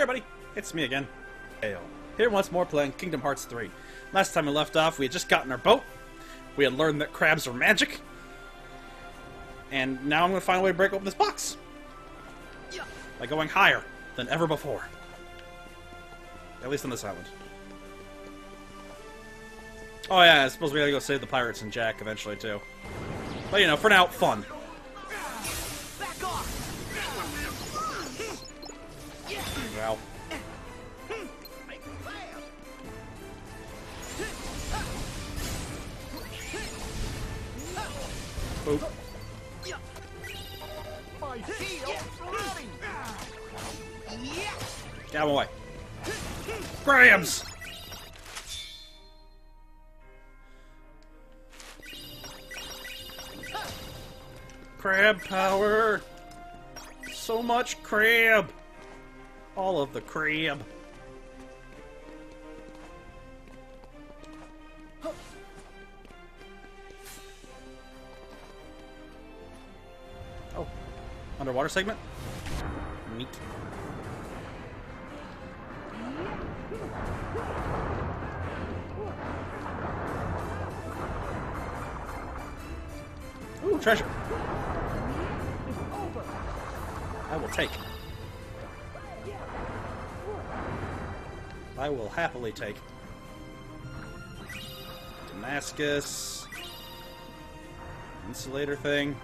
Hey everybody, it's me again. Ayo. Here once more playing Kingdom Hearts 3. Last time we left off, we had just gotten our boat. We had learned that crabs are magic. And now I'm going to find a way to break open this box. By going higher than ever before. At least on this island. Oh yeah, I suppose we gotta go save the pirates and Jack eventually too. But you know, for now, fun. Boop. My! Yeah! Get him away. Grams! Crab power! So much crab! All of the crab. Underwater segment? Neat. Ooh, treasure. I will take. I will happily take. Damascus. Insulator thing.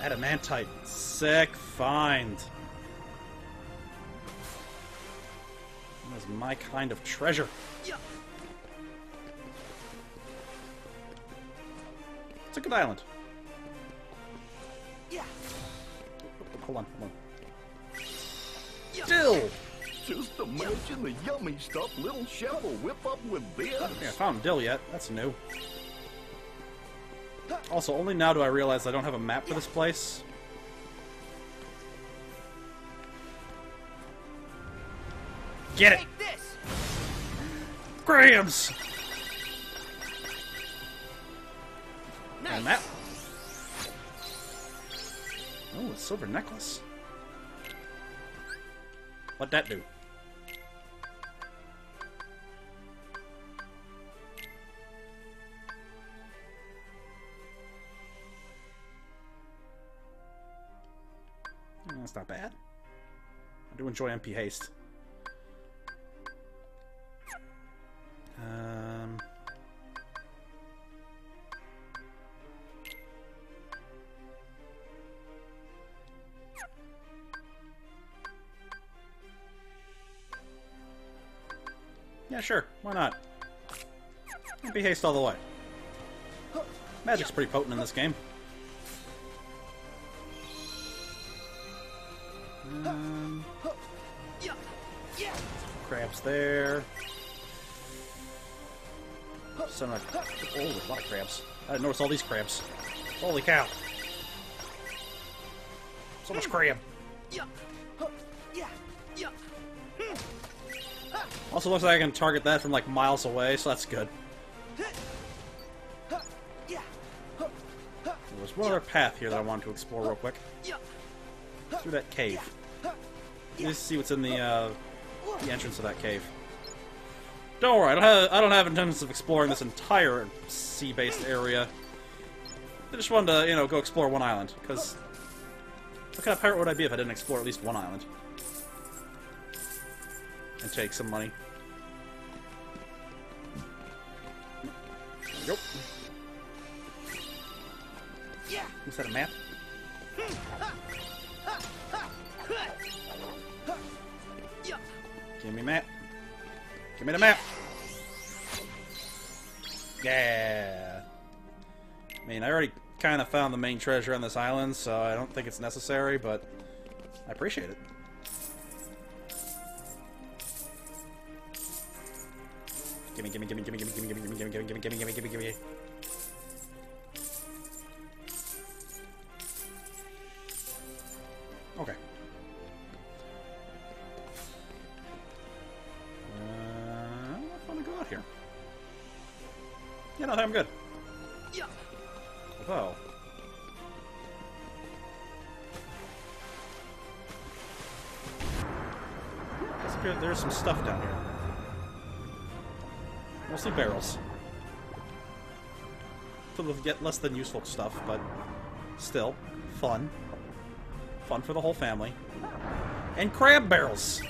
Adamantite. Sick find. That is my kind of treasure. It's a good island. Yeah! Hold on, hold on. Dill! Just imagine the yummy stuff little Shell will whip up with this. I think I found Dill yet. That's new. Also, only now do I realize I don't have a map for this place. Get it! Grams! Nice! That. Oh, a silver necklace. What'd that do? That's not bad. I do enjoy MP haste. Um, yeah, sure. Why not? MP haste all the way. Magic's pretty potent in this game. There. Son of a... Oh, there's a lot of crabs. I didn't notice all these crabs. Holy cow. So much crab. Also looks like I can target that from like miles away, so that's good. There's There one other path here that I wanted to explore real quick. Through that cave. Let's see what's in the, uh, the entrance of that cave. Don't worry, I don't have, I don't have intentions of exploring this entire sea-based area. I just wanted to, you know, go explore one island, because what kind of pirate would I be if I didn't explore at least one island? And take some money. Yep. Is that a map? Hmm. Give me map. Give me the map. Yeah. I mean, I already kind of found the main treasure on this island, so I don't think it's necessary, but I appreciate it. Gimme, gimme, gimme, gimme, gimme, gimme, gimme, gimme, gimme, gimme, gimme, gimme, gimme, gimme, gimme. Filled get less than useful stuff, but still fun. Fun for the whole family. And crab barrels.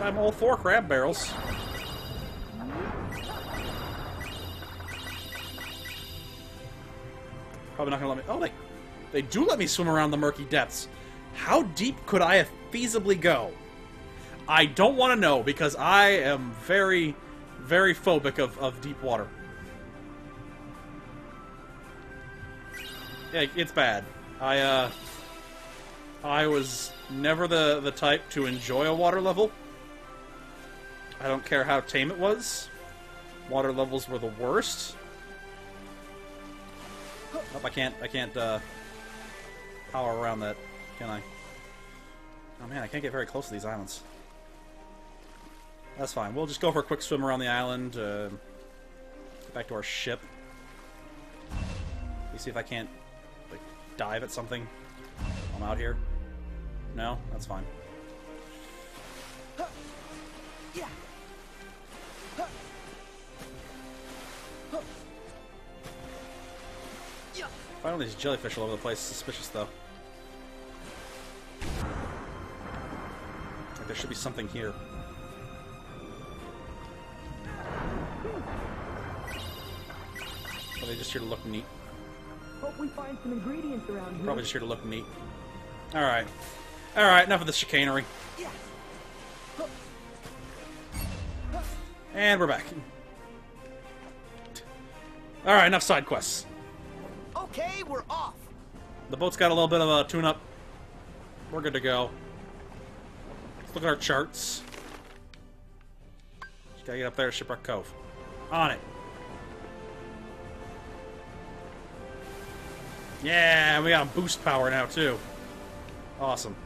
I'm all for crab barrels. Probably not gonna let me. Oh, they, they do let me swim around the murky depths. How deep could I feasibly go? I don't want to know because I am very, very phobic of, of deep water. Yeah, it's bad. I uh, I was never the the type to enjoy a water level. I don't care how tame it was. Water levels were the worst. Nope, I can't. I can't uh, power around that, can I? Oh man, I can't get very close to these islands. That's fine. We'll just go for a quick swim around the island. Uh, get back to our ship. Let me see if I can't like dive at something. I'm out here. No, that's fine. Finally, these jellyfish all over the place. Suspicious, though. Like, there should be something here. They just here to look neat? Hope we find some ingredients around here. Probably just here to look neat. Alright. Alright, enough of the chicanery. Yeah. And we're back. Alright, enough side quests. Okay, we're off. The boat's got a little bit of a tune-up. We're good to go. Let's look at our charts. Just gotta get up there to Shipwreck Cove. On it. Yeah, we got boost power now, too. Awesome.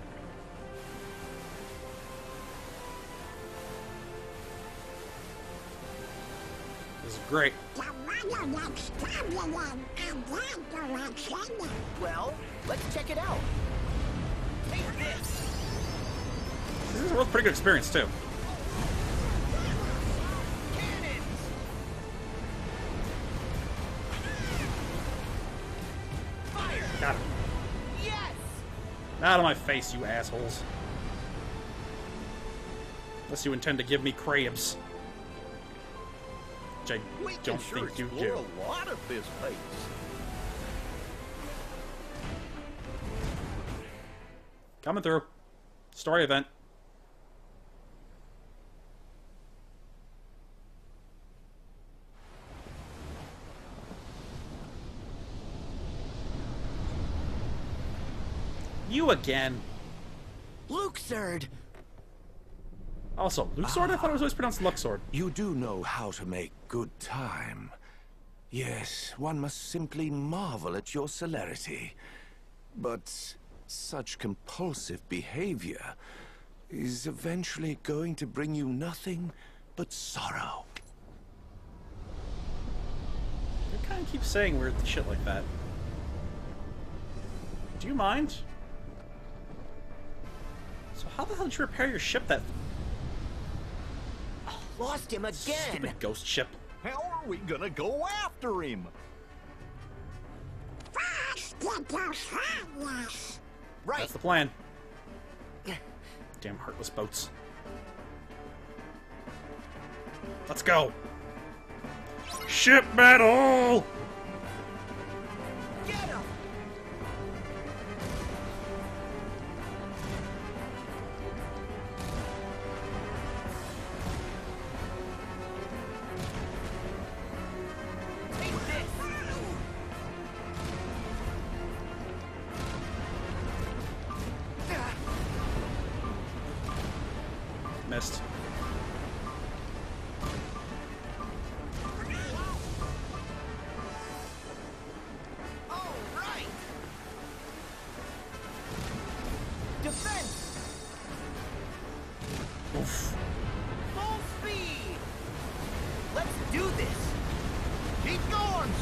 This is great. Well, let's check it out. Take this. This is a pretty good experience, too. Got it. Yes. Out of my face, you assholes. Unless you intend to give me crabs. Which I We don't sure think you do. a lot of this place. Coming through. Story event. You again. Luxord. Also, Luxord? I thought it was always pronounced Luxord. You do know how to make good time. Yes, one must simply marvel at your celerity. But such compulsive behavior is eventually going to bring you nothing but sorrow. You kind of keep saying weird shit like that. Do you mind? So how the hell did you repair your ship that Lost him again. stupid ghost ship? How are we gonna go after him? Right. That's the plan. Damn heartless boats. Let's go. Ship battle!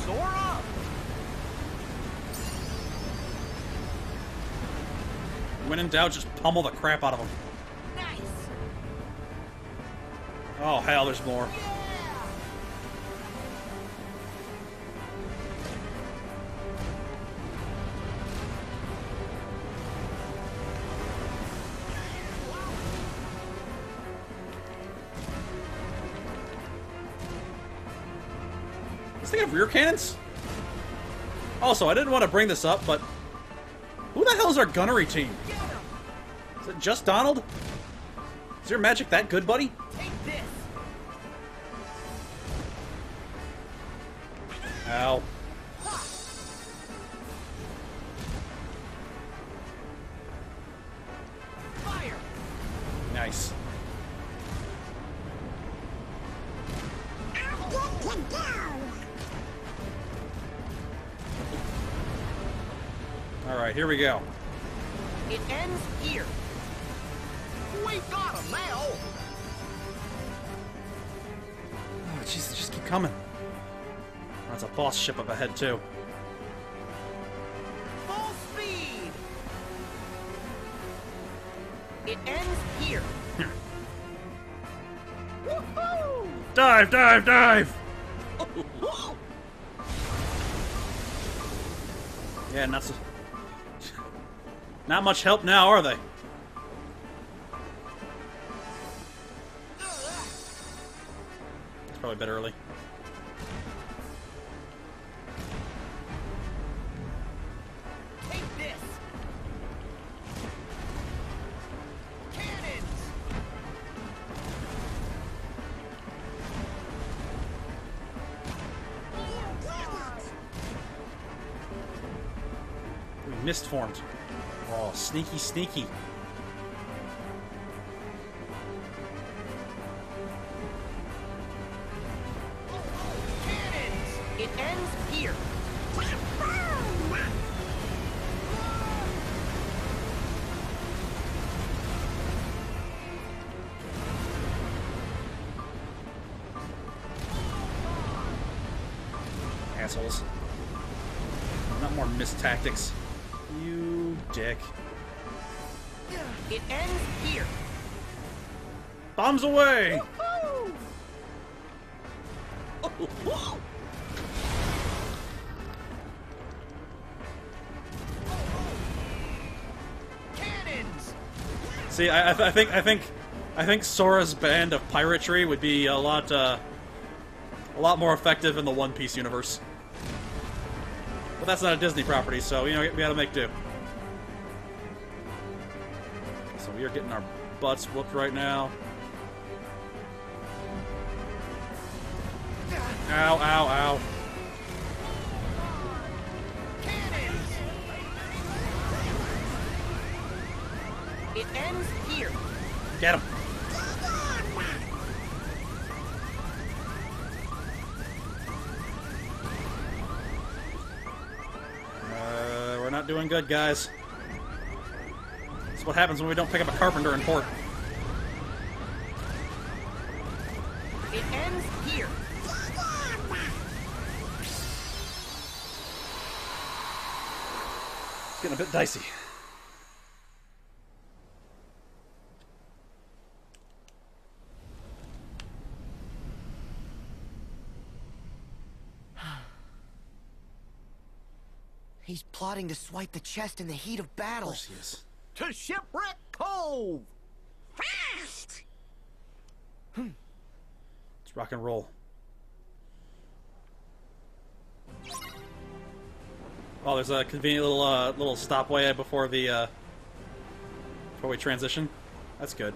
Sora! When in doubt, just pummel the crap out of them. Hell, there's more. Does thing have rear cannons? Also, I didn't want to bring this up, but who the hell is our gunnery team? Is it just Donald? Is your magic that good, buddy? That's a boss ship up ahead, too. Full speed. It ends here. Woohoo! Dive, dive, dive! Yeah, not so... Not much help now, are they? It's probably a bit early. Sneaky, sneaky. Bombs away! See, I, I think, I think, I think Sora's band of piratry would be a lot, uh, a lot more effective in the One Piece universe. But that's not a Disney property, so you know we gotta make do. So we are getting our butts whooped right now. Ow! Ow! Ow! It ends here. Get him! Uh, we're not doing good, guys. That's what happens when we don't pick up a carpenter in port. It ends here. Getting a bit dicey. He's plotting to swipe the chest in the heat of battle. Of course he is. To Shipwreck Cove! Fast! Let's rock and roll. Oh, there's a convenient little uh, little stopway before the uh, before we transition. That's good.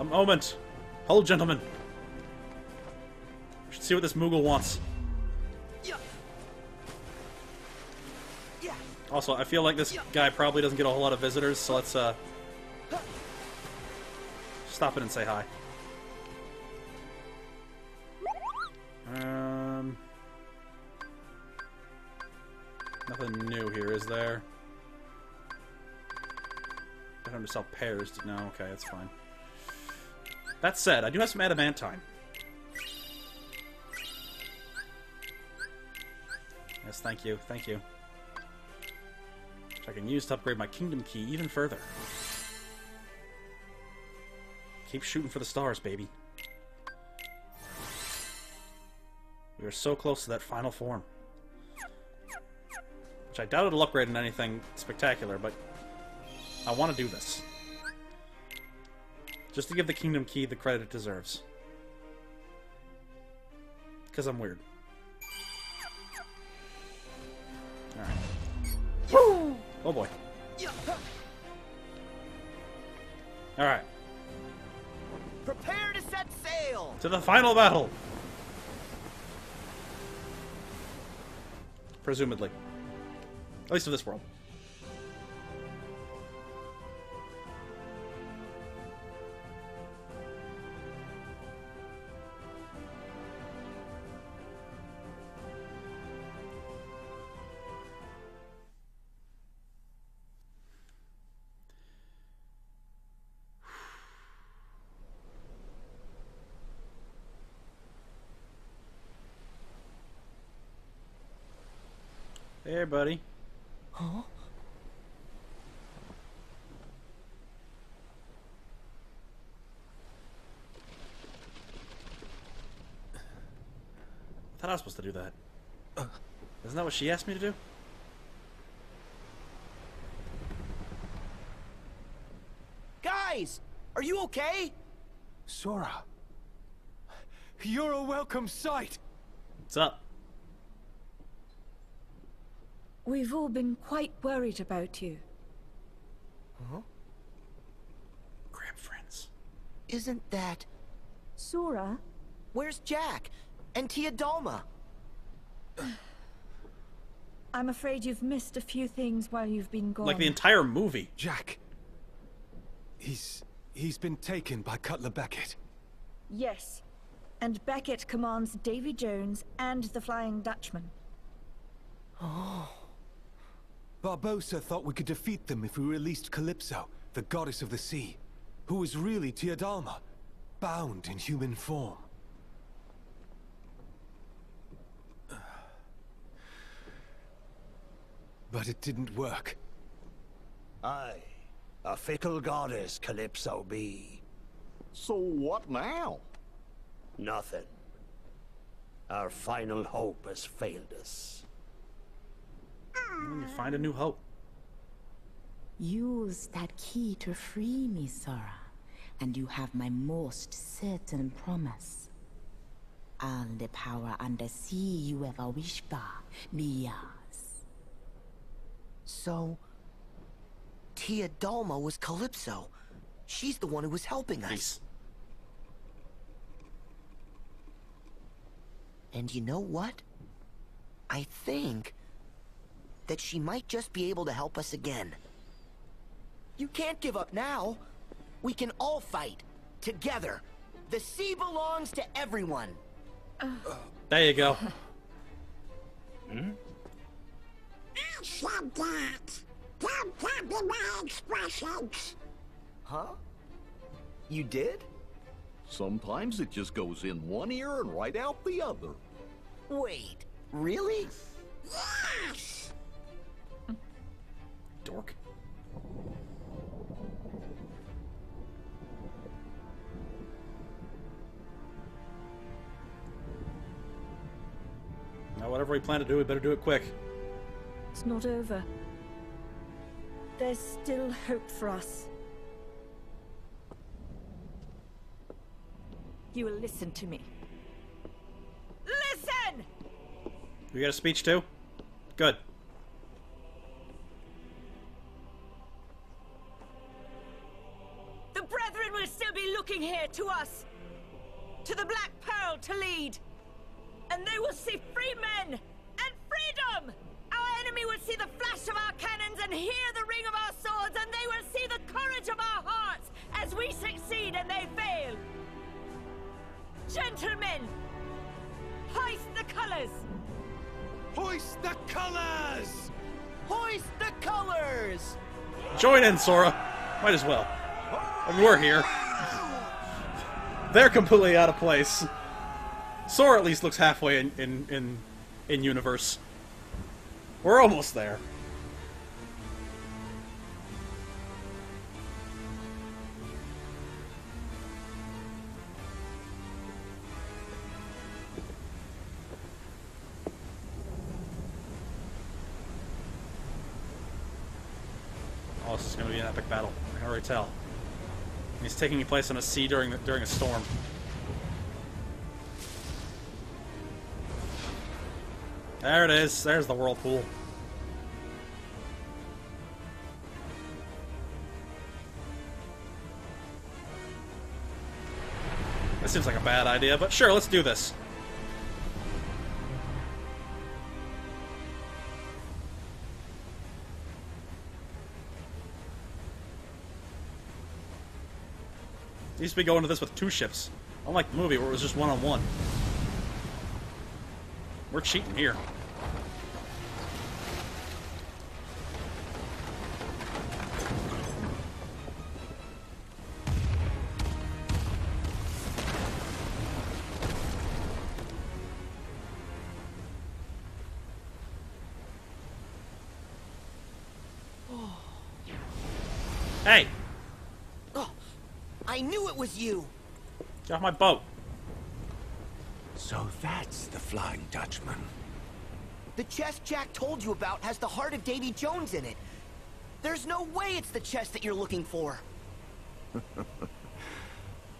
A moment. Hold, gentlemen. We should see what this Moogle wants. Yeah. Yeah. Also, I feel like this guy probably doesn't get a whole lot of visitors, so let's uh stop it and say hi. Um, nothing new here, is there? I don't to sell pears. No, okay, that's fine. That said, I do have some adamantine. Yes, thank you, thank you. Which I can use to upgrade my kingdom key even further. Keep shooting for the stars, baby. We are so close to that final form. Which I doubt it'll upgrade in anything spectacular, but I want to do this. Just to give the Kingdom Key the credit it deserves. Because I'm weird. Alright. Oh boy. Alright. Prepare to set sail! To the final battle! Presumably. At least of this world. Buddy. Huh? I thought I was supposed to do that. Isn't that what she asked me to do? Guys! Are you okay? Sora. You're a welcome sight. What's up? We've all been quite worried about you. Crab friends. Isn't that... Sora? Where's Jack? And Tia Dalma? I'm afraid you've missed a few things while you've been gone. Like the entire movie. Jack. He's... he's been taken by Cutler Beckett. Yes. And Beckett commands Davy Jones and the Flying Dutchman. Oh. Barbossa thought we could defeat them if we released Calypso, the goddess of the sea, who was really Tia Dalma, bound in human form. But it didn't work. Aye, a fickle goddess Calypso be. So what now? Nothing. Our final hope has failed us. We need to find a new hope. Use that key to free me, Sora, and you have my most certain promise. All the power under sea you ever wish for be yours. So... Tia Dalma was Calypso. She's the one who was helping us. Peace. And you know what? I think that she might just be able to help us again. You can't give up now. We can all fight. Together. The sea belongs to everyone. There you go. I said that. Don't copy my expressions. Huh? You did? Sometimes it just goes in one ear and right out the other. Wait, really? Yes. Dork. Now, whatever we plan to do, we better do it quick. It's not over. There's still hope for us. You will listen to me. Listen! We got a speech too? Good. Join in, Sora. Might as well. I mean, we're here. They're completely out of place. Sora at least looks halfway in in in, in universe. We're almost there. Epic battle. I can already tell. He's taking place on a sea during the, during a storm. There it is. There's the whirlpool. This seems like a bad idea, but sure, let's do this. Used to be going to this with two ships. Unlike the movie where it was just one on one. We're cheating here. My boat. So that's the Flying Dutchman. The chest Jack told you about has the heart of Davy Jones in it. There's no way it's the chest that you're looking for.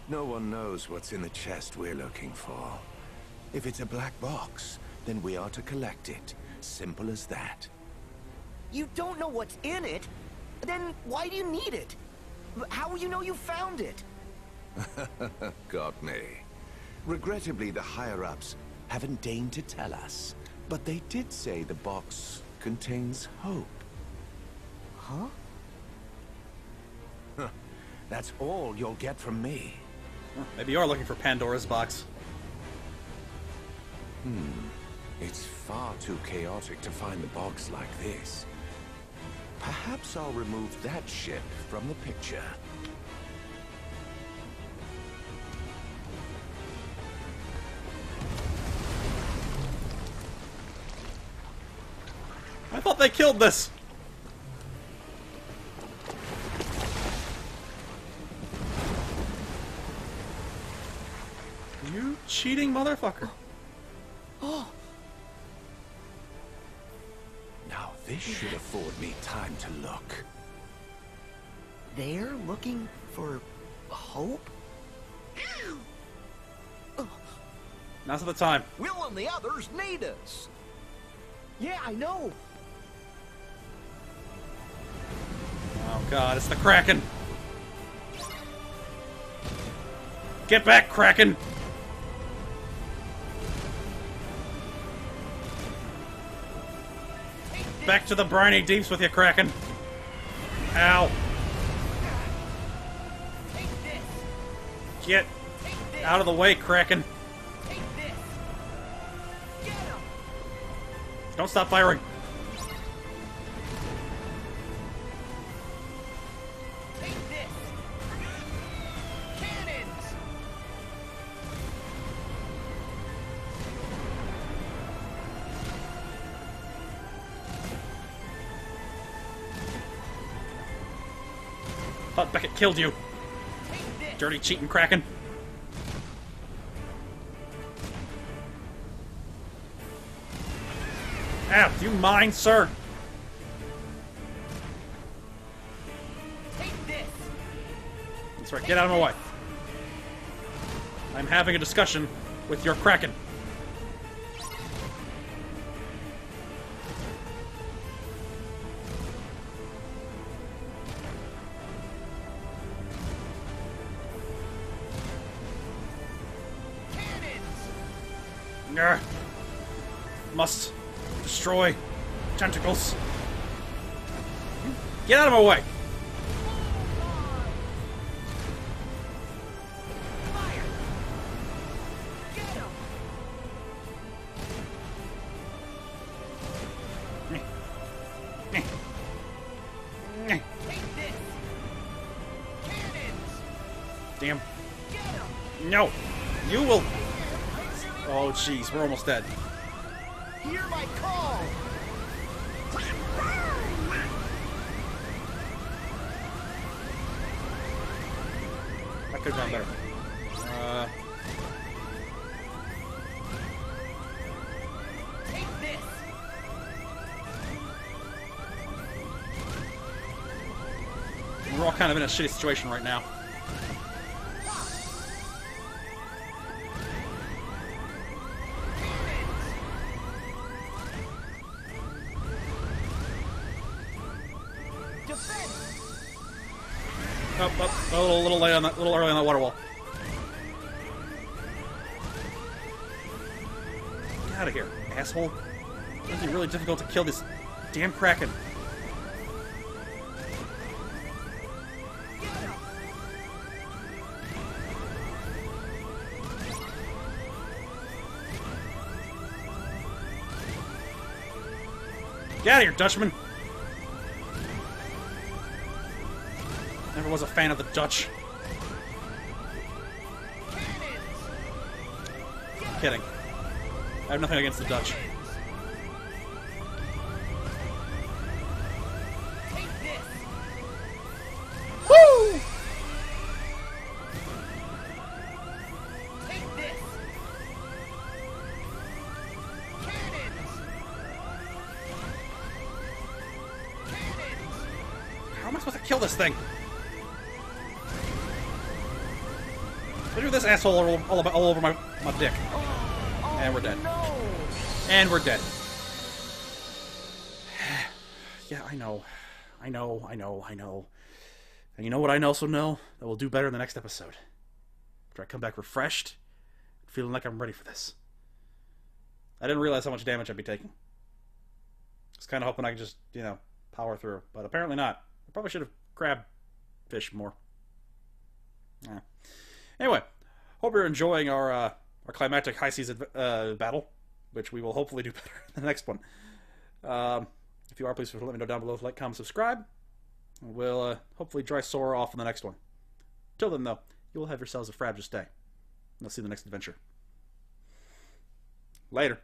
No one knows what's in the chest we're looking for. If it's a black box, then we are to collect it. Simple as that. You don't know what's in it? Then why do you need it? How will you know you found it? Got me. Regrettably, the higher-ups haven't deigned to tell us. But they did say the box contains hope. Huh? That's all you'll get from me. Maybe you are looking for Pandora's box. Hmm. It's far too chaotic to find the box like this. Perhaps I'll remove that ship from the picture. I thought they killed this. You cheating motherfucker. Oh. Now this should afford me time to look. They're looking for hope? Now's the time. Will and the others need us. Yeah, I know. God, it's the Kraken. Get back, Kraken! Back to the briny deeps with you, Kraken. Ow. Get out of the way, Kraken. Don't stop firing. Beckett killed you. Dirty cheating Kraken. Ow, do you mind, sir? That's right, get out of my way. I'm having a discussion with your Kraken. Must destroy tentacles. Get out of my way! Damn. No! You will. Oh, jeez, we're almost dead. Hear my call! That could have gone better. Uh, Take this. we're all kind of in a shitty situation right now. A little, little late on that, little early on that water wall. Get out of here, asshole! It's gonna be really difficult to kill this damn kraken. Get out of here, Dutchman! Was a fan of the Dutch. Kidding. I have nothing against the Dutch. How am I supposed to kill this thing? Asshole all, all, about, all over my, my dick. And we're dead. And we're dead. yeah, I know. I know, I know, I know. And you know what I also know? That we'll do better in the next episode. After I come back refreshed, feeling like I'm ready for this. I didn't realize how much damage I'd be taking. I was kind of hoping I could just, you know, power through, but apparently not. I probably should have grabbed fish more. Yeah. Anyway, hope you're enjoying our uh, our climactic high seas uh, battle, which we will hopefully do better in the next one. Um, if you are, please let me know down below. Like, comment, subscribe. We'll uh, hopefully dry Sora off in the next one. Till then, though, you will have yourselves a frabjous day. I'll see you in the next adventure. Later.